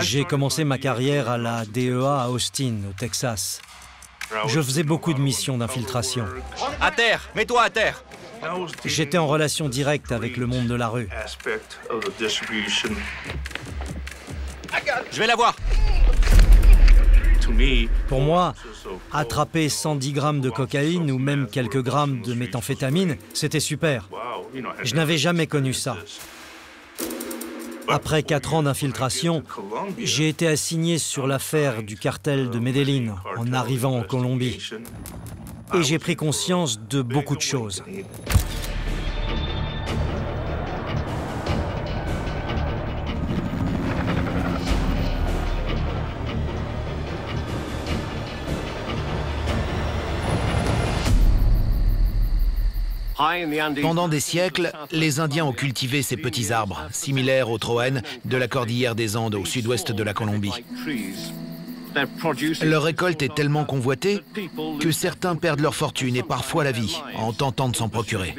J'ai commencé ma carrière à la DEA à Austin, au Texas. Je faisais beaucoup de missions d'infiltration. À terre Mets-toi à terre J'étais en relation directe avec le monde de la rue. Je vais la voir Pour moi, attraper 110 grammes de cocaïne ou même quelques grammes de méthamphétamine, c'était super. Je n'avais jamais connu ça. Après quatre ans d'infiltration, j'ai été assigné sur l'affaire du cartel de Medellín en arrivant en Colombie. Et j'ai pris conscience de beaucoup de choses. Pendant des siècles, les Indiens ont cultivé ces petits arbres, similaires aux troènes de la cordillère des Andes au sud-ouest de la Colombie. Leur récolte est tellement convoitée que certains perdent leur fortune et parfois la vie en tentant de s'en procurer.